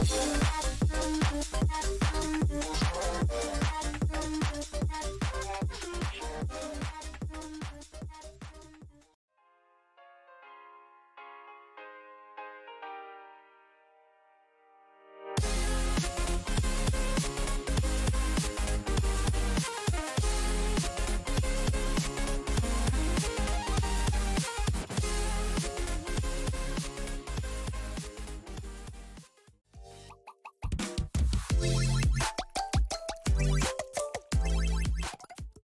House.